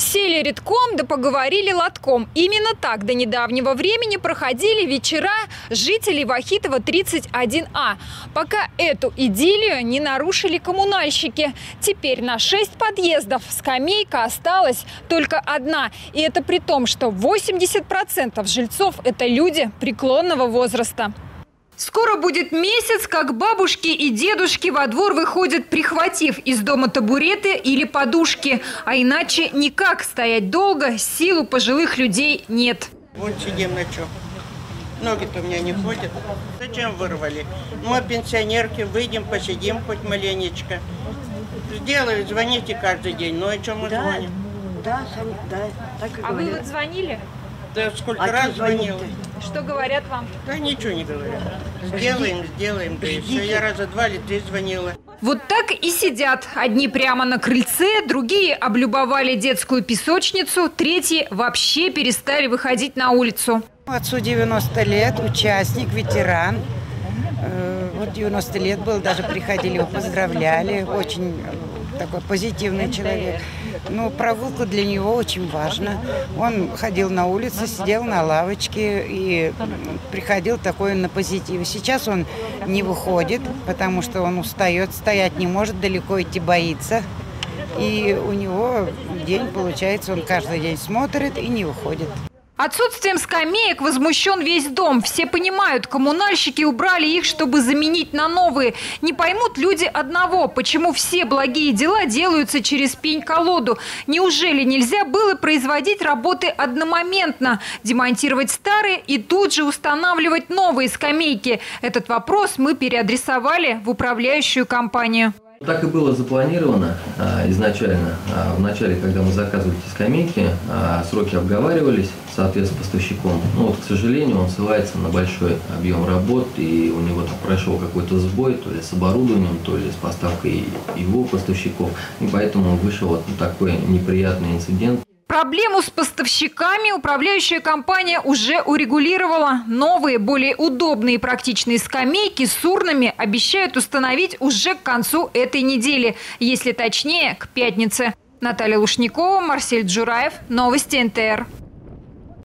Сели редком, да поговорили лотком. Именно так до недавнего времени проходили вечера жителей Вахитова 31А. Пока эту идиллию не нарушили коммунальщики. Теперь на 6 подъездов скамейка осталась только одна. И это при том, что 80% жильцов – это люди преклонного возраста. Скоро будет месяц, как бабушки и дедушки во двор выходят, прихватив из дома табуреты или подушки. А иначе никак стоять долго, сил у пожилых людей нет. Вот сидим на чем. Ноги-то у меня не ходят. Зачем вырвали? А пенсионерки, выйдем, посидим хоть маленечко. Сделают, звоните каждый день. Ну, о чем мы Да, звоним? да, сам- да, так и А вы говорят. вот звонили? Да сколько А раз чё звонить-то? звонил. Что говорят вам? Да ничего не говорят. Сделаем, сделаем, да и все. Я раза два или три звонила. Вот так и сидят. Одни прямо на крыльце, другие облюбовали детскую песочницу, третьи вообще перестали выходить на улицу. Отцу 90 лет, участник, ветеран. Э, Вот 90 лет был, даже приходили, его поздравляли. Очень э, такой позитивный человек. Ну, прогулка для него очень важна. Он ходил на улице, сидел на лавочке и приходил такой на позитиве. Сейчас он не выходит, потому что он устает, стоять не может, далеко идти боится. И у него день, получается, он каждый день смотрит и не выходит. Отсутствием скамеек возмущен весь дом. Все понимают, коммунальщики убрали их, чтобы заменить на новые. Не поймут люди одного, почему все благие дела делаются через пень-колоду. Неужели нельзя было производить работы одномоментно, демонтировать старые и тут же устанавливать новые скамейки? Этот вопрос мы переадресовали в управляющую компанию. Так и было запланировано а, изначально. А, в начале, когда мы заказывали эти скамейки, а, сроки обговаривались, соответственно, поставщиком. Но вот, к сожалению, он ссылается на большой объем работ, и у него там прошел какой-то сбой, то ли с оборудованием, то ли с поставкой его поставщиков. И поэтому вышел вот такой неприятный инцидент. Проблему с поставщиками управляющая компания уже урегулировала. Новые, более удобные и практичные скамейки с урнами обещают установить уже к концу этой недели. Если точнее, к пятнице. Наталья Лушникова, Марсель Джураев. Новости НТР.